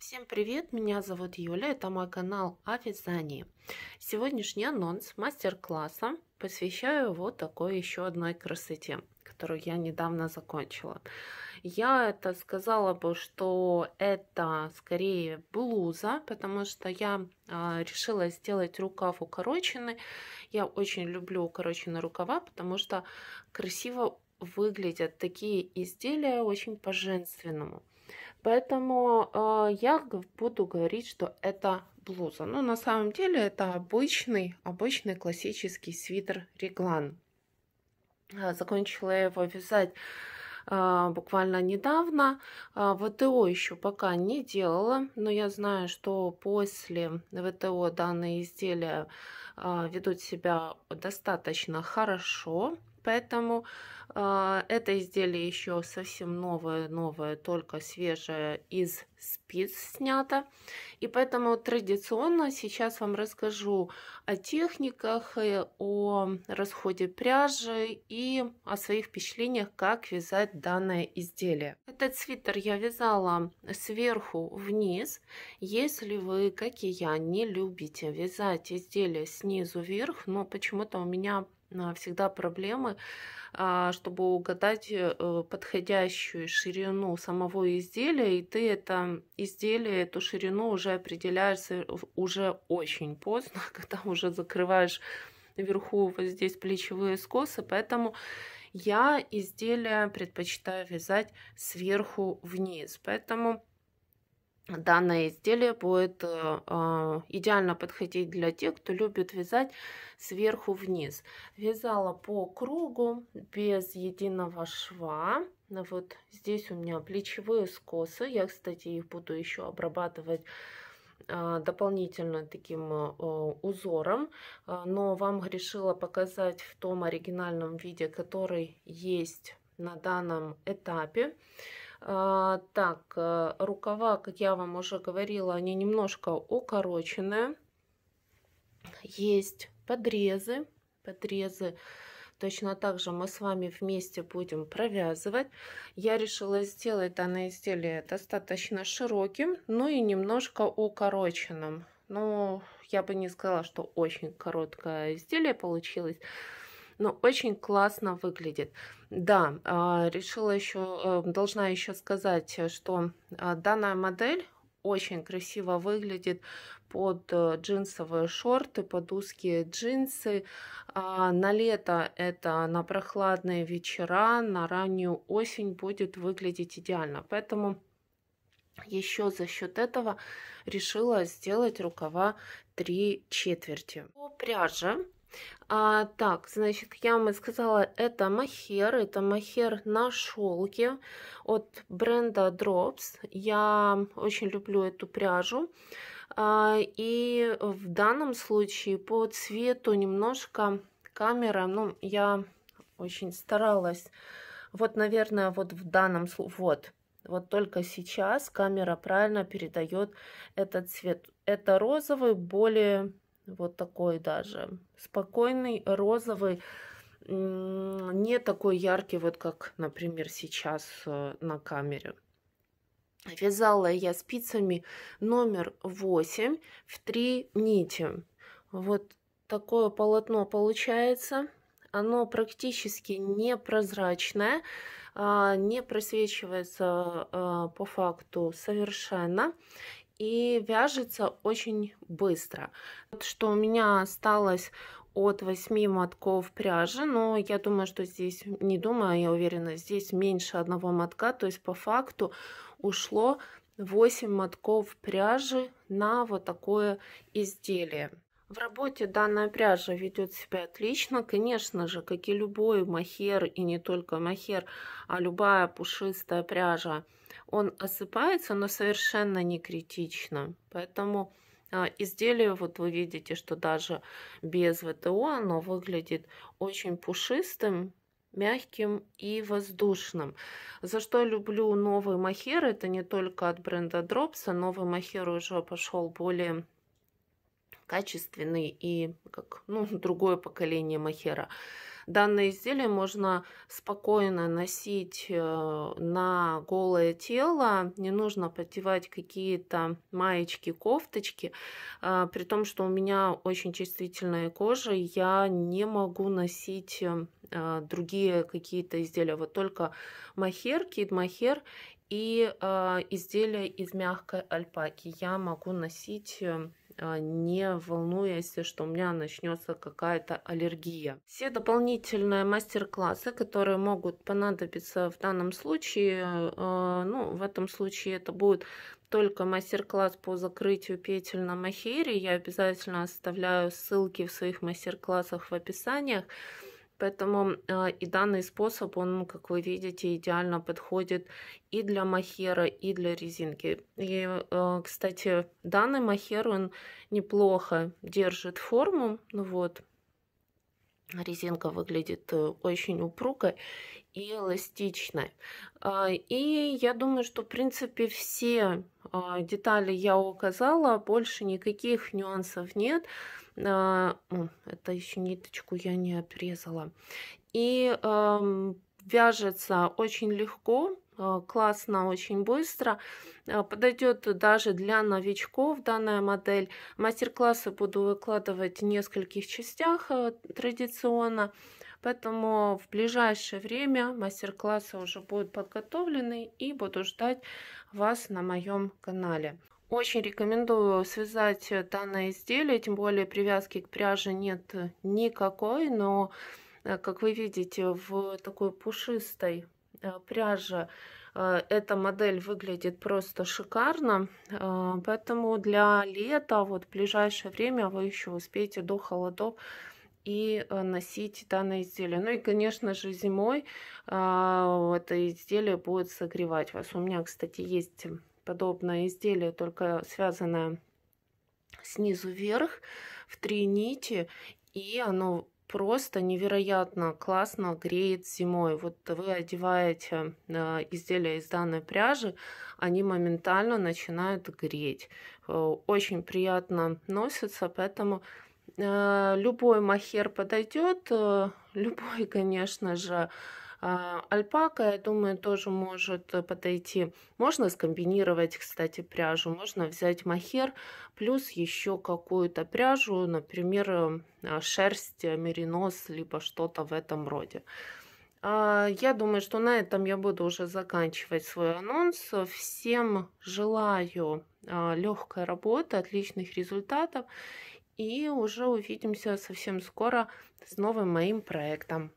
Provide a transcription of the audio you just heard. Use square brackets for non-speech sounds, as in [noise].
Всем привет, меня зовут Юля, это мой канал о вязании. Сегодняшний анонс мастер-класса посвящаю вот такой еще одной красоте, которую я недавно закончила. Я это сказала бы, что это скорее блуза, потому что я э, решила сделать рукав укороченный. Я очень люблю укороченные рукава, потому что красиво выглядят такие изделия очень по-женственному. Поэтому э, я буду говорить, что это блуза. Но на самом деле это обычный, обычный классический свитер реглан. Закончила я его вязать а, буквально недавно. А, ВТО еще пока не делала, но я знаю, что после ВТО данные изделия а, ведут себя достаточно хорошо. Поэтому э, это изделие еще совсем новое, новое, только свежее из спиц снято. И поэтому традиционно сейчас вам расскажу о техниках, о расходе пряжи и о своих впечатлениях, как вязать данное изделие. Этот свитер я вязала сверху вниз. Если вы, как и я, не любите вязать изделия снизу вверх, но почему-то у меня всегда проблемы, а, чтобы угадать э, подходящую ширину самого изделия, и ты это изделие, эту ширину уже определяешь уже очень поздно, [laughs] когда уже закрываешь вверху вот здесь плечевые скосы, поэтому я изделия предпочитаю вязать сверху вниз. Поэтому данное изделие будет э, а, идеально подходить для тех, кто любит вязать сверху вниз. Вязала по кругу без единого шва. Вот здесь у меня плечевые скосы. Я, кстати, их буду еще обрабатывать а, дополнительно таким э, узором, а, но вам решила показать в том оригинальном виде, который есть на данном этапе. А, так, э, рукава, как я вам уже говорила, они немножко укороченные. Есть подрезы, подрезы. Точно так же мы с вами вместе будем провязывать. Я решила сделать данное изделие достаточно широким, но и немножко укороченным. Но я бы не сказала, что очень короткое изделие получилось но очень классно выглядит. Да, а, решила еще, э, должна еще сказать, что а, данная модель очень красиво выглядит под э, джинсовые шорты, под узкие джинсы. А на лето это на прохладные вечера, на раннюю осень будет выглядеть идеально. Поэтому еще за счет этого решила сделать рукава 3 четверти. По пряже а, так, значит, я вам сказала, это махер, это махер на шелке от бренда Drops. Я очень люблю эту пряжу. А, и в данном случае по цвету немножко камера, ну, я очень старалась. Вот, наверное, вот в данном случае, вот, вот только сейчас камера правильно передает этот цвет. Это розовый, более вот такой даже спокойный, розовый, не такой яркий, вот как, например, сейчас э, на камере. Вязала я спицами номер 8 в 3 нити. Вот такое полотно получается. Оно практически непрозрачное, а, не просвечивается а, по факту совершенно и вяжется очень быстро. Вот что у меня осталось от 8 мотков пряжи, но я думаю, что здесь, не думаю, я уверена, здесь меньше одного мотка, то есть по факту ушло 8 мотков пряжи на вот такое изделие. В работе данная пряжа ведет себя отлично. Конечно же, как и любой махер, и не только махер, а любая пушистая пряжа – он осыпается, но совершенно не критично. Поэтому а, изделие, вот вы видите, что даже без ВТО оно выглядит очень пушистым, мягким и воздушным. За что люблю новый махер, это не только от бренда Drops, новый махер уже пошел более качественный и как ну, [laughs] другое поколение махера. Данное изделие можно спокойно носить э, на голое тело, не нужно подевать какие-то маечки, кофточки, а, при том, что у меня очень чувствительная кожа, я не могу носить э, а, другие какие-то изделия, вот только махер, кид махер и изделия из мягкой альпаки. Я могу носить э, не волнуясь, что у меня начнется какая-то аллергия. Все дополнительные мастер-классы, которые могут понадобиться в данном случае, а, ну, в этом случае это будет только мастер-класс по закрытию петель на махере. Я обязательно оставляю ссылки в своих мастер-классах в описаниях. Поэтому э, и данный способ, он, как вы видите, идеально подходит и для махера, и для резинки. И, э, кстати, данный махер, он неплохо держит форму. Ну вот, резинка выглядит э, очень упругой и эластичной. И я думаю, что, в принципе, все детали я указала, больше никаких нюансов нет. А, это еще ниточку я не обрезала. И вяжется очень легко, классно, очень быстро. Э, подойдет даже для новичков данная модель. Мастер-классы буду выкладывать в нескольких частях э, традиционно. Поэтому в ближайшее время мастер-классы уже будут подготовлены и буду ждать вас на моем канале. Очень рекомендую связать данное изделие, тем более привязки к пряже нет никакой, но, э, как вы видите, в такой пушистой э, пряже э, эта модель выглядит просто шикарно, поэтому для лета, вот в ближайшее время вы еще успеете до холодов и носить данное изделие. Ну и, конечно же, зимой это изделие будет согревать вас. У меня, кстати, есть подобное изделие, только связанное снизу вверх в три нити, и оно просто невероятно классно греет зимой. Вот вы одеваете э, изделия из данной пряжи, они моментально начинают греть. Э, очень приятно носится, поэтому э, любой махер подойдет, [laughs] любой, конечно же, а, альпака, я думаю, тоже может э, подойти. Можно скомбинировать, кстати, пряжу. Можно взять махер, плюс еще какую-то пряжу, например, э, а, шерсть, э, меринос, либо что-то в этом роде. А, я думаю, что на этом я буду уже заканчивать свой анонс. Всем желаю легкой работы, отличных результатов. И уже увидимся совсем скоро с новым моим проектом.